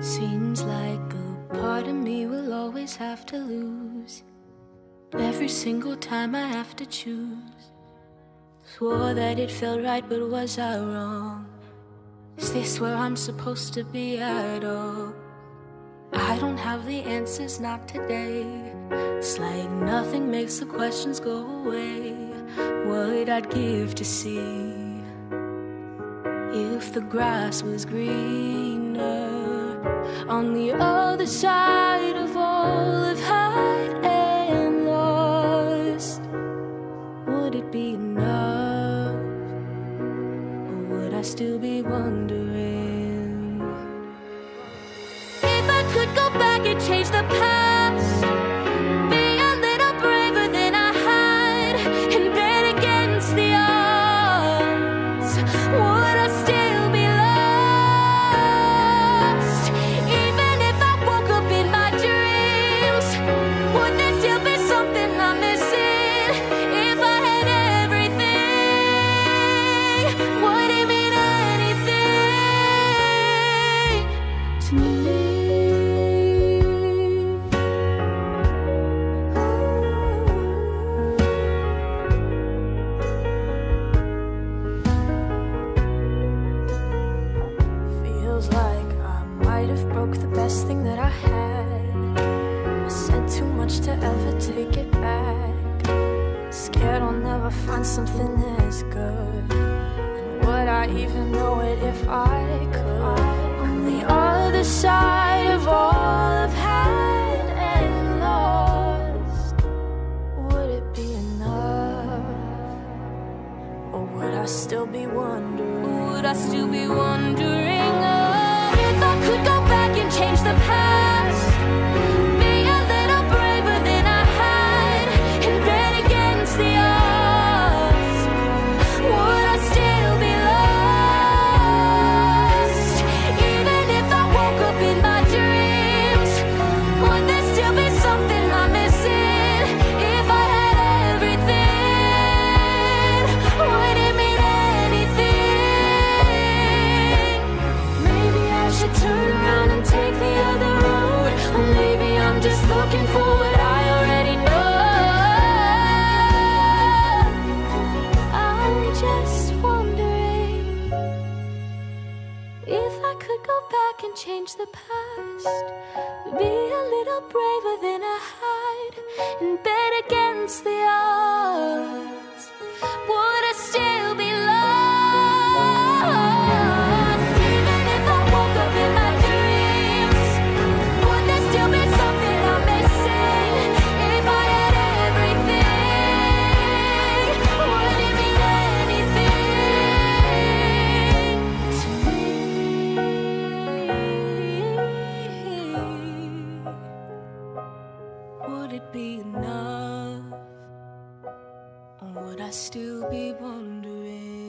like a part of me will always have to lose. Every single time I have to choose. Swore that it felt right, but was I wrong? Is this where I'm supposed to be at all? I don't have the answers, not today. It's like nothing makes the questions go away. What I'd give to see if the grass was greener on the other side of all I've had and lost. Would it be enough, or would I still be wondering if I could go back and change the past? Best thing that I had. I said too much to ever take it back. Scared I'll never find something as good. And would I even know it if I could? On the other side of all I've had and lost, would it be enough? Or would I still be wondering? Would I still be wondering should turn around and take the other road. Or maybe I'm just looking for what I already know. I'm just wondering if I could go back and change the past. Be a little braver than I had and bet against the odds. Would it be enough? Or would I still be wondering?